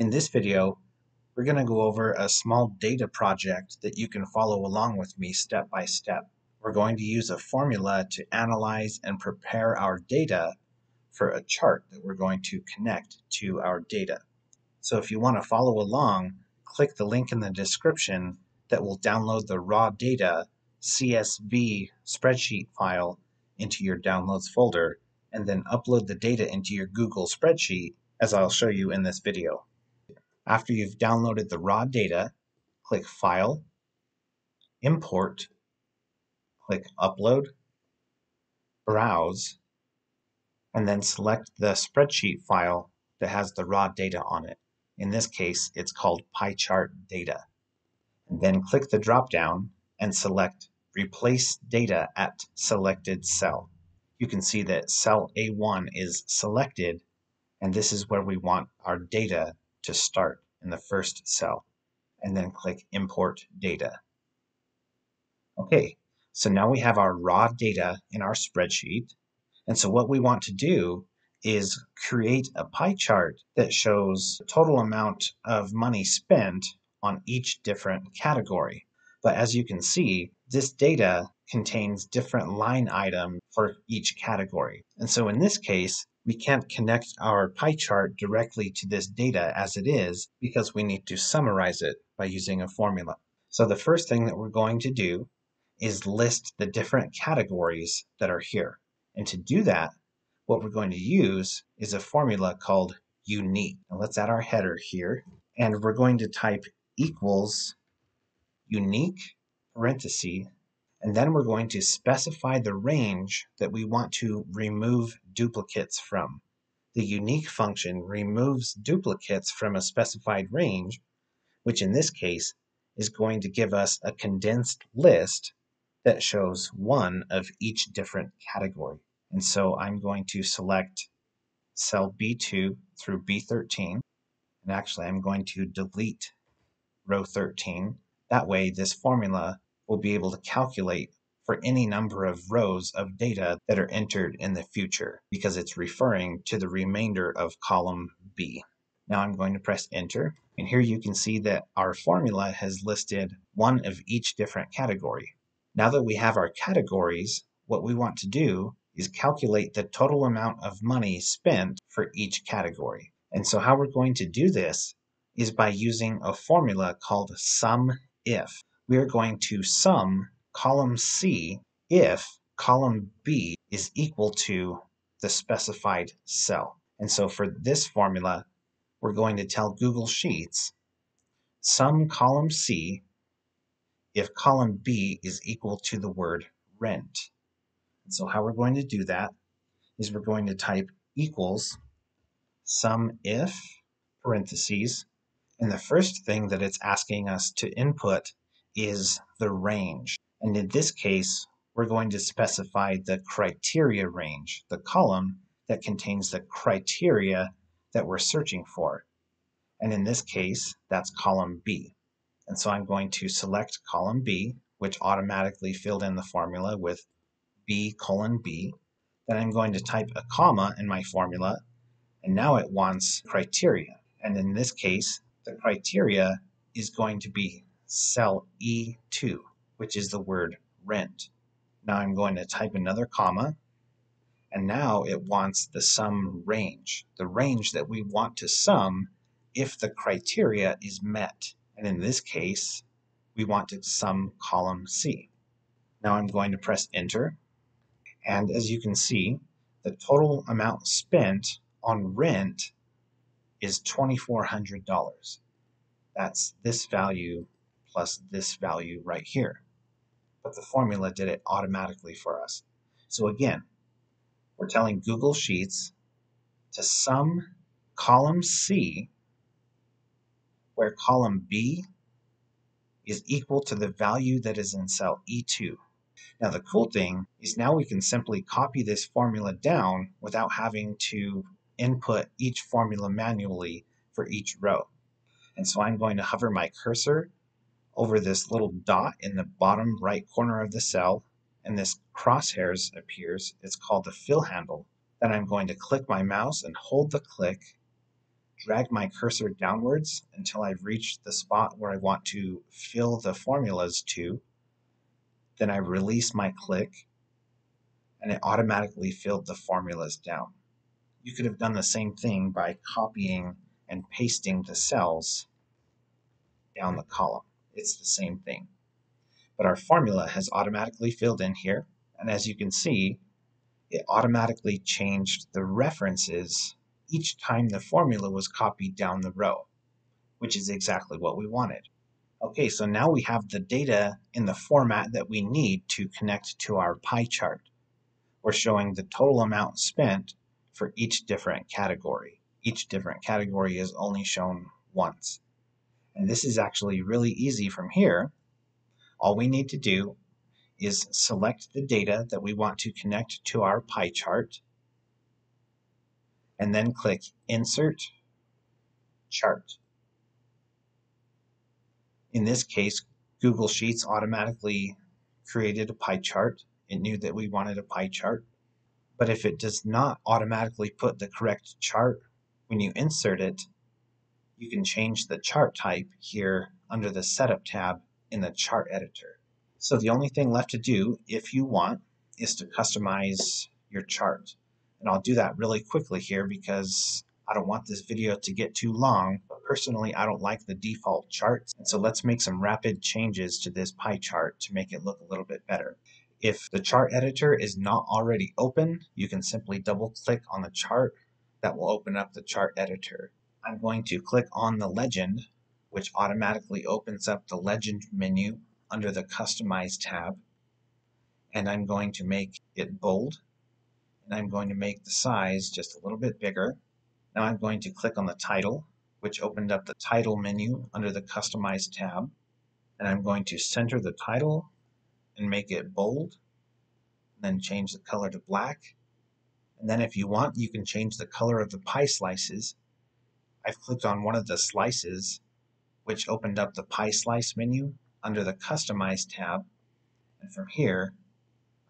In this video, we're going to go over a small data project that you can follow along with me step by step. We're going to use a formula to analyze and prepare our data for a chart that we're going to connect to our data. So if you want to follow along, click the link in the description that will download the raw data CSV spreadsheet file into your downloads folder and then upload the data into your Google spreadsheet as I'll show you in this video. After you've downloaded the raw data, click File, Import, click Upload, Browse, and then select the spreadsheet file that has the raw data on it. In this case, it's called pie chart data. Then click the drop-down and select Replace Data at Selected Cell. You can see that cell A1 is selected, and this is where we want our data to start in the first cell and then click import data. Okay, so now we have our raw data in our spreadsheet. And so what we want to do is create a pie chart that shows the total amount of money spent on each different category. But as you can see, this data contains different line items for each category. And so in this case, we can't connect our pie chart directly to this data as it is because we need to summarize it by using a formula. So the first thing that we're going to do is list the different categories that are here. And to do that, what we're going to use is a formula called unique. Now let's add our header here, and we're going to type equals unique parenthesis and then we're going to specify the range that we want to remove duplicates from. The unique function removes duplicates from a specified range, which in this case is going to give us a condensed list that shows one of each different category. And so I'm going to select cell B2 through B13. And actually, I'm going to delete row 13. That way, this formula will be able to calculate for any number of rows of data that are entered in the future because it's referring to the remainder of column B. Now I'm going to press enter and here you can see that our formula has listed one of each different category. Now that we have our categories, what we want to do is calculate the total amount of money spent for each category. And so how we're going to do this is by using a formula called sum if we are going to sum column C if column B is equal to the specified cell. And so for this formula, we're going to tell Google Sheets sum column C if column B is equal to the word rent. So how we're going to do that is we're going to type equals sum if parentheses and the first thing that it's asking us to input is the range. And in this case, we're going to specify the criteria range, the column that contains the criteria that we're searching for. And in this case, that's column B. And so I'm going to select column B, which automatically filled in the formula with B colon B. Then I'm going to type a comma in my formula, and now it wants criteria. And in this case, the criteria is going to be cell E2, which is the word rent. Now I'm going to type another comma, and now it wants the sum range, the range that we want to sum if the criteria is met. And in this case, we want to sum column C. Now I'm going to press enter, and as you can see, the total amount spent on rent is $2,400. That's this value plus this value right here. But the formula did it automatically for us. So again, we're telling Google Sheets to sum column C where column B is equal to the value that is in cell E2. Now the cool thing is now we can simply copy this formula down without having to input each formula manually for each row. And so I'm going to hover my cursor over this little dot in the bottom right corner of the cell and this crosshairs appears. It's called the fill handle. Then I'm going to click my mouse and hold the click drag my cursor downwards until I've reached the spot where I want to fill the formulas to. Then I release my click and it automatically filled the formulas down. You could have done the same thing by copying and pasting the cells down the column. It's the same thing. But our formula has automatically filled in here. And as you can see, it automatically changed the references each time the formula was copied down the row, which is exactly what we wanted. Okay, so now we have the data in the format that we need to connect to our pie chart. We're showing the total amount spent for each different category. Each different category is only shown once. And this is actually really easy from here. All we need to do is select the data that we want to connect to our pie chart and then click Insert Chart. In this case, Google Sheets automatically created a pie chart. It knew that we wanted a pie chart. But if it does not automatically put the correct chart when you insert it, you can change the chart type here under the Setup tab in the chart editor. So the only thing left to do, if you want, is to customize your chart. And I'll do that really quickly here because I don't want this video to get too long, but personally I don't like the default charts. And so let's make some rapid changes to this pie chart to make it look a little bit better. If the chart editor is not already open, you can simply double click on the chart. That will open up the chart editor. I'm going to click on the legend, which automatically opens up the legend menu under the Customize tab. And I'm going to make it bold and I'm going to make the size just a little bit bigger. Now I'm going to click on the title, which opened up the title menu under the Customize tab. And I'm going to center the title and make it bold, then change the color to black. And then if you want, you can change the color of the pie slices. I've clicked on one of the slices, which opened up the pie slice menu under the Customize tab. And from here,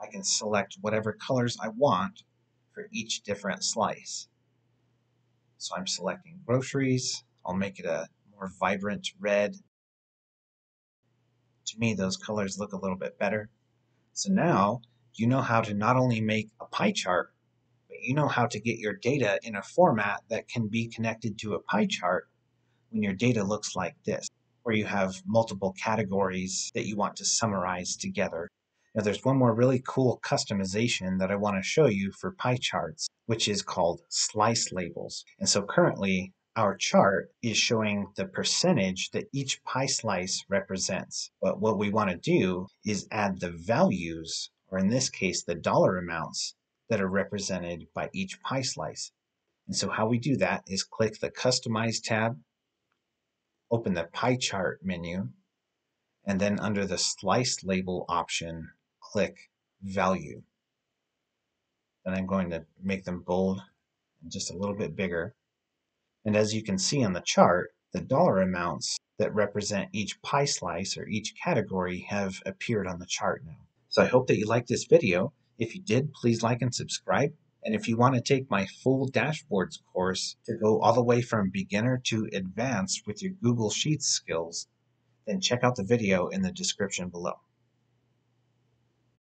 I can select whatever colors I want for each different slice. So I'm selecting groceries. I'll make it a more vibrant red. To me, those colors look a little bit better. So now you know how to not only make a pie chart, but you know how to get your data in a format that can be connected to a pie chart when your data looks like this, where you have multiple categories that you want to summarize together now there's one more really cool customization that I want to show you for pie charts, which is called slice labels. And so currently our chart is showing the percentage that each pie slice represents. But what we want to do is add the values, or in this case, the dollar amounts that are represented by each pie slice. And so how we do that is click the Customize tab, open the pie chart menu, and then under the slice label option, click value. Then I'm going to make them bold and just a little bit bigger. And as you can see on the chart, the dollar amounts that represent each pie slice or each category have appeared on the chart now. So I hope that you liked this video. If you did, please like and subscribe. And if you want to take my full dashboards course to go all the way from beginner to advanced with your Google Sheets skills, then check out the video in the description below.